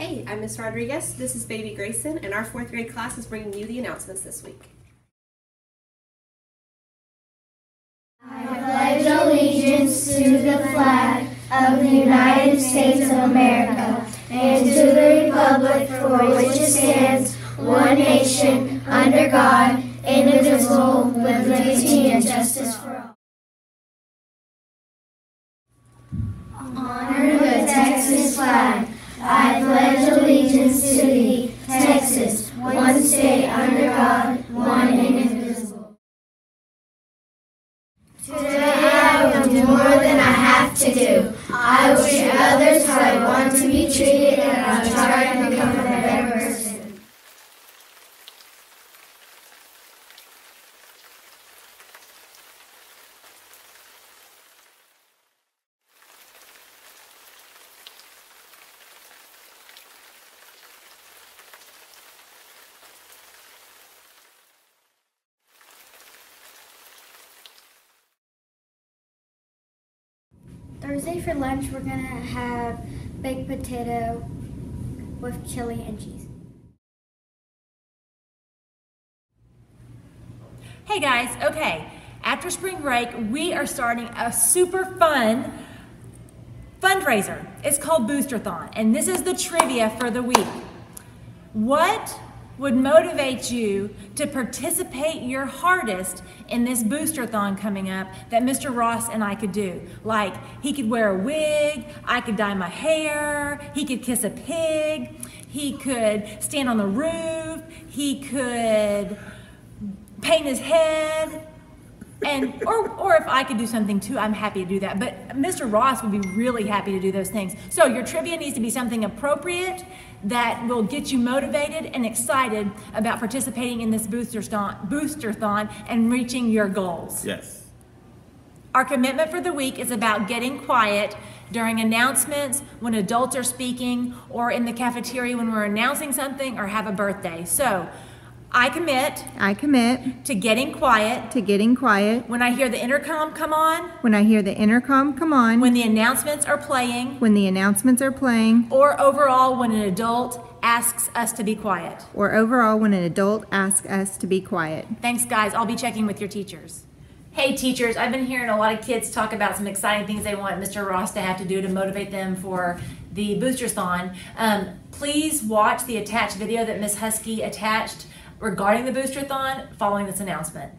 Hey, I'm Miss Rodriguez. This is Baby Grayson, and our fourth grade class is bringing you the announcements this week. I pledge allegiance to the flag of the United States of America and to the republic for which it stands, one nation, under God, indivisible, with liberty and justice for all. Honor thee, Texas, one state under God, one indivisible. Today I will do more than I have to do. I will treat others how I want to be treated and I'll try to become a better person. Thursday for lunch, we're gonna have baked potato with chili and cheese. Hey guys, okay, after spring break, we are starting a super fun fundraiser. It's called Boosterthon, and this is the trivia for the week. What would motivate you to participate your hardest in this boosterthon coming up that Mr. Ross and I could do. Like, he could wear a wig, I could dye my hair, he could kiss a pig, he could stand on the roof, he could paint his head. And or or if I could do something too, I'm happy to do that. But Mr. Ross would be really happy to do those things. So your trivia needs to be something appropriate that will get you motivated and excited about participating in this booster boosterthon and reaching your goals. Yes. Our commitment for the week is about getting quiet during announcements, when adults are speaking, or in the cafeteria when we're announcing something or have a birthday. So I commit I commit to getting quiet to getting quiet when I hear the intercom come on, when I hear the intercom come on, when the announcements are playing, when the announcements are playing, or overall when an adult asks us to be quiet. or overall when an adult asks us to be quiet. Thanks, guys. I'll be checking with your teachers. Hey, teachers, I've been hearing a lot of kids talk about some exciting things they want Mr. Ross to have to do to motivate them for the Boosterthon. Um, please watch the attached video that Miss Husky attached regarding the Boosterthon following this announcement.